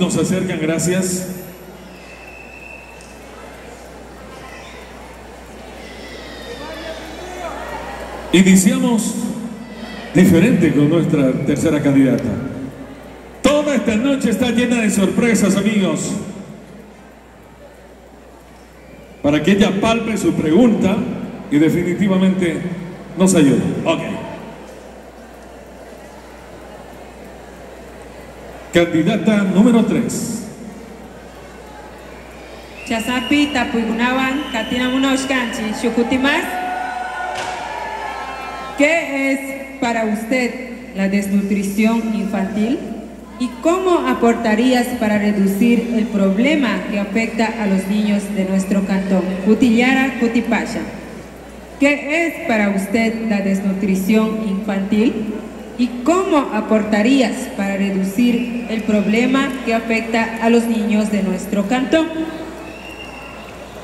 Nos acercan, gracias. Iniciamos diferente con nuestra tercera candidata. Toda esta noche está llena de sorpresas, amigos. Para que ella palpe su pregunta y definitivamente nos ayude. Ok. Candidata número 3. Chasapi tapuykunawan katinamunawshkanchi shukutimas. ¿Qué es para usted la desnutrición infantil? ¿Y cómo aportarías para reducir el problema que afecta a los niños de nuestro cantón? Cutillara Cutipasha. ¿Qué es para usted la desnutrición infantil? ¿Y cómo aportarías para reducir el problema que afecta a los niños de nuestro cantón?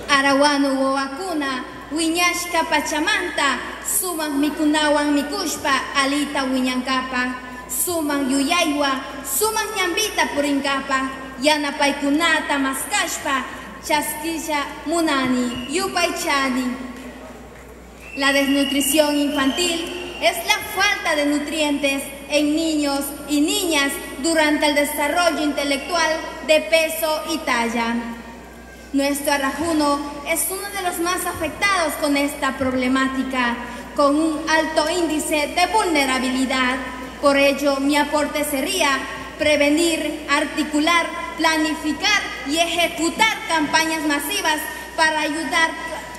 Arawanu vacuna, wiñashka pachamanta, suman mikunawan mikushpa, alita wiñankapa, suman yuyaywa, suman ñambita purinkapa, yanapaykunata maskashpa, chaskisha munani, yupaychani. La desnutrición infantil es la falta de nutrientes en niños y niñas durante el desarrollo intelectual de peso y talla. Nuestro Arajuno es uno de los más afectados con esta problemática, con un alto índice de vulnerabilidad. Por ello, mi aporte sería prevenir, articular, planificar y ejecutar campañas masivas para ayudar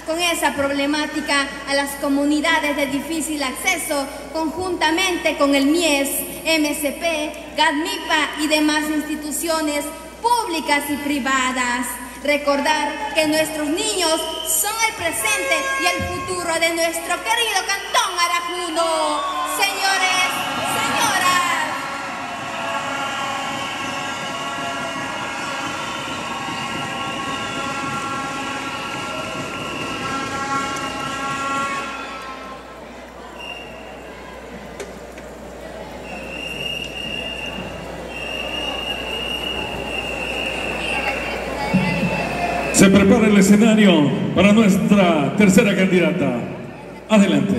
con esa problemática a las comunidades de difícil acceso conjuntamente con el MIES, MSP, GADMIPA y demás instituciones públicas y privadas. Recordar que nuestros niños son el presente y el futuro de nuestro querido Cantón Arajuno. Señores, Se prepara el escenario para nuestra tercera candidata. Adelante.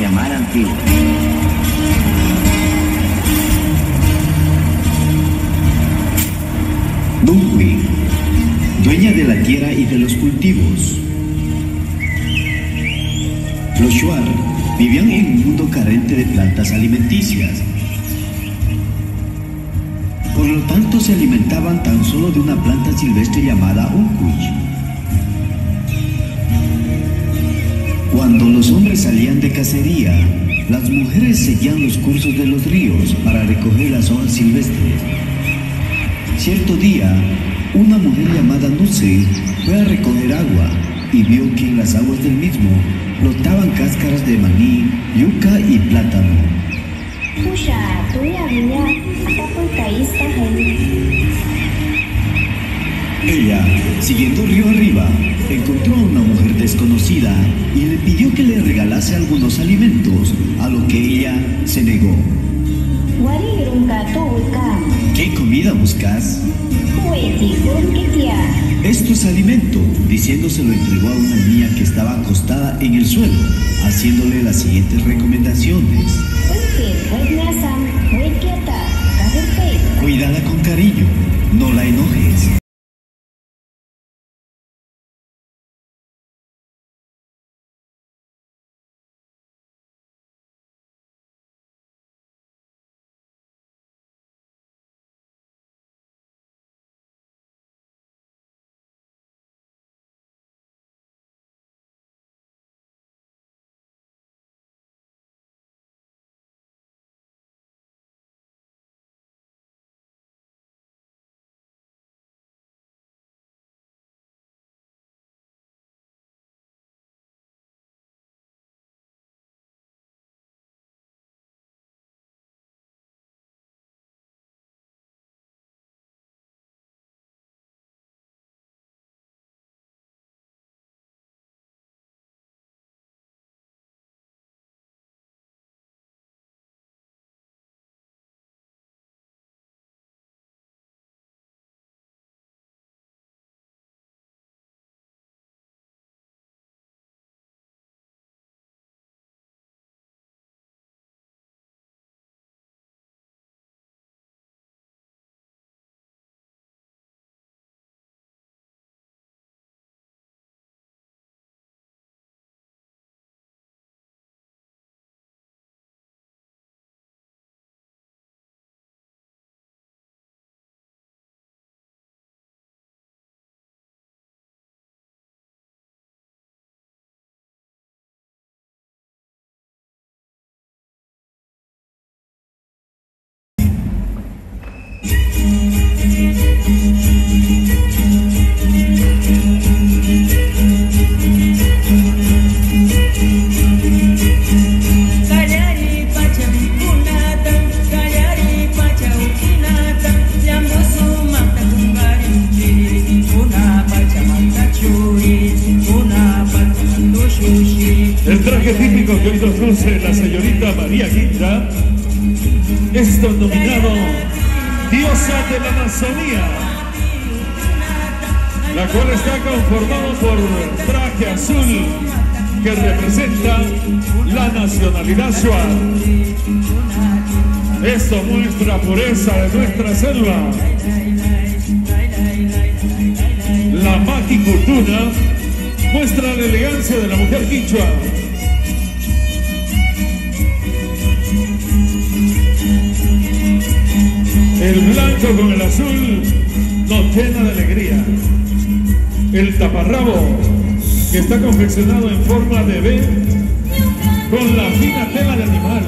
Llamar antiguo. Dunhui, dueña de la tierra y de los cultivos. Los Shuar vivían en un mundo carente de plantas alimenticias. Por lo tanto, se alimentaban tan solo de una planta silvestre llamada uncuy. Cuando los hombres salían de cacería, las mujeres seguían los cursos de los ríos para recoger las hojas silvestres. Cierto día, una mujer llamada Nuce fue a recoger agua y vio que en las aguas del mismo flotaban cáscaras de maní, yuca y plátano. Hai. Ella, siguiendo río arriba, encontró a una mujer desconocida y le pidió que le regalase algunos alimentos, a lo que ella se negó. ¿Qué comida buscas? Kuweti urun kitia. Esto es alimento, diciendo se lo entregó a una niña que estaba acostada en el suelo, haciéndole las siguientes recomendaciones. Cuídala con cariño, no la enojes. La Amazonía, la cual está conformado por traje azul que representa la nacionalidad Shuar. Esto muestra pureza de nuestra selva. La maquicutuna muestra la elegancia de la mujer quichua. El blanco con el azul nos llena de alegría. El taparrabo, que está confeccionado en forma de B, con la fina tela de animal.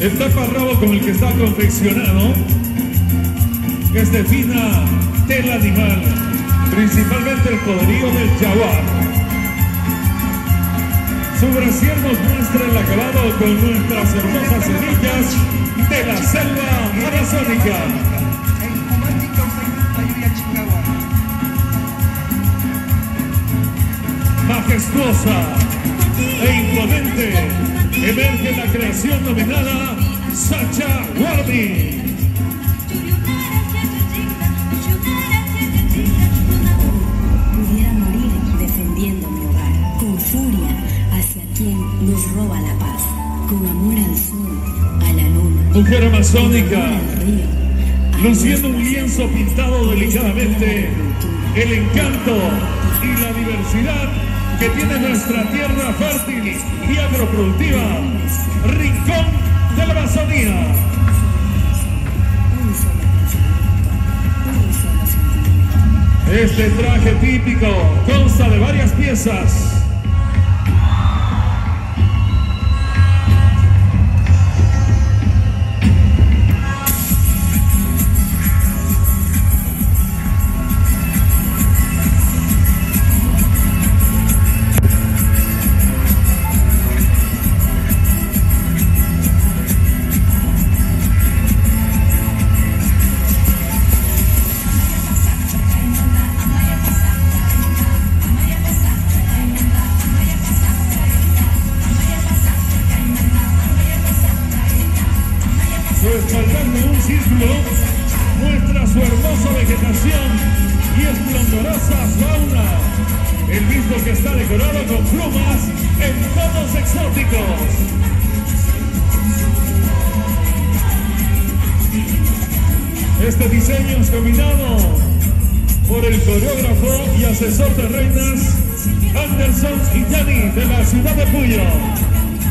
El taparrabo con el que está confeccionado es de fina tela animal, principalmente el poderío del jaguar. Su brasier nos muestra el acabado con nuestras hermosas semillas de la selva amazónica. Majestuosa e imponente emerge la creación nominada Sacha Wardi. Pudiera morir defendiendo mi hogar, con furia hacia quien nos roba la paz, con amor al sol, a la luna, Mujer amazónica, luciendo un lienzo pintado delicadamente, el encanto y la diversidad que tiene nuestra tierra fértil y agroproductiva, Rincón de la Amazonía. Este traje típico consta de varias piezas. Este diseño es combinado por el coreógrafo y asesor de reinas Anderson Illani de la ciudad de Puyo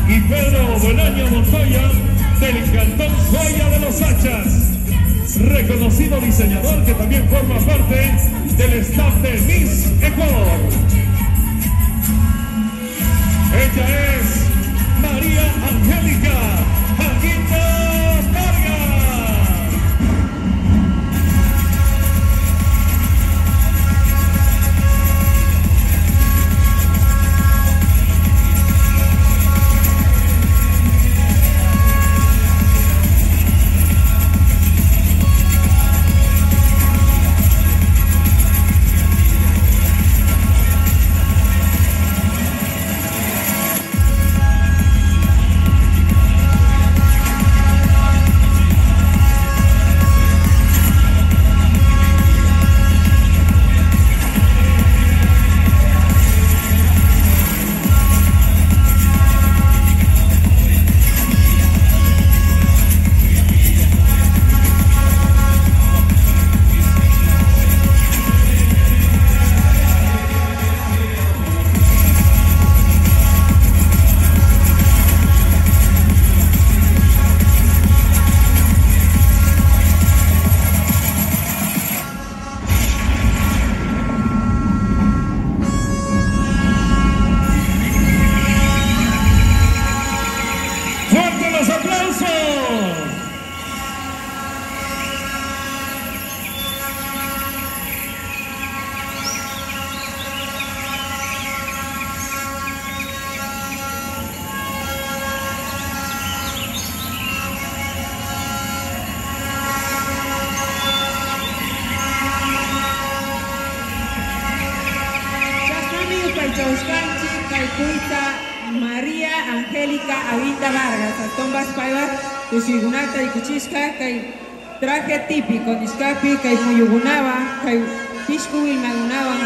y Pedro Bolaño Montoya del Cantón Joya de los Hachas, reconocido diseñador que también forma parte del staff de Miss Ecuador. Ella es Here we go. Angélica Aguinda Vargas atombas paywa tusuygunata ikuchishka kay traje típico nishkapi kay muyugunawan kay pishku wilmagunawan